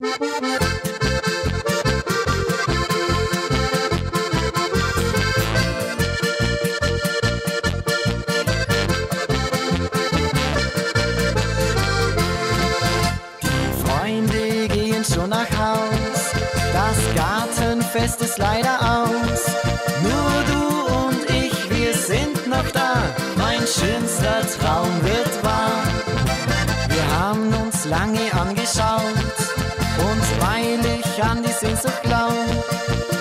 Freunde gehen schon nach Haus, das Gartenfest ist leider aus. Nur du und ich, wir sind noch da, mein schönster Traum wird wahr. Wir haben uns lange an die Sehnsucht glaub,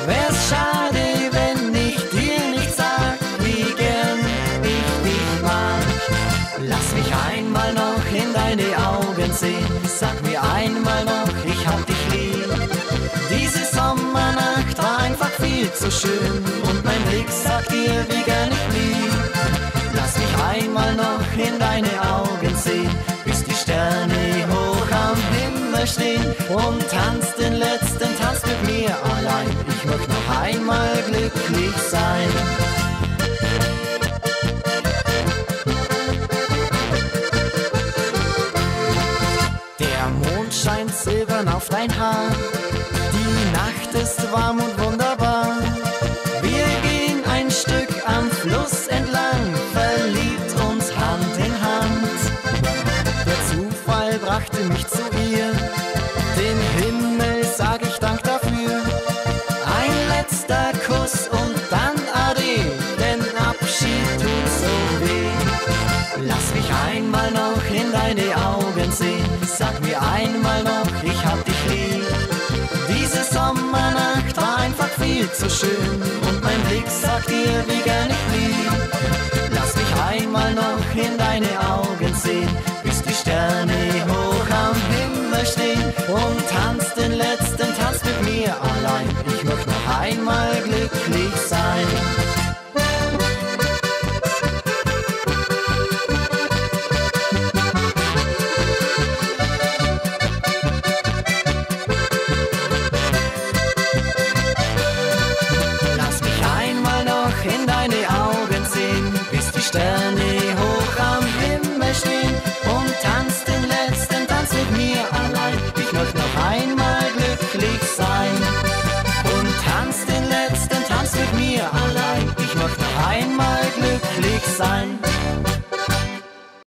wär's schade, wenn ich dir nicht sag, wie gern ich dich mag. Lass mich einmal noch in deine Augen sehen, sag mir einmal noch, ich hab dich lieb. Diese Sommernacht war einfach viel zu schön und mein Blick sagt dir, wie gern ich blieb. Lass mich einmal noch in deine Augen stehen und tanz den letzten Tanz mit mir allein. Ich möchte noch einmal glücklich sein. Der Mond scheint silbern auf dein Haar. Die Nacht ist warm und wunderbar. Wir gehen ein Stück am Fluss entlang, verliebt uns Hand in Hand. Der Zufall brachte mich zu ihr. Einmal noch in deine Augen sehen. Sag mir einmal noch, ich hab dich lieb. Diese Sommernacht war einfach viel zu schön und mein Blick sagt dir, wie gern ich blieb. Lass mich einmal noch in deine Augen sehen, bis die Sterne hoch am Himmel stehen und tanz den letzten Tanz mit mir allein. Ich möchte noch einmal glücklich bis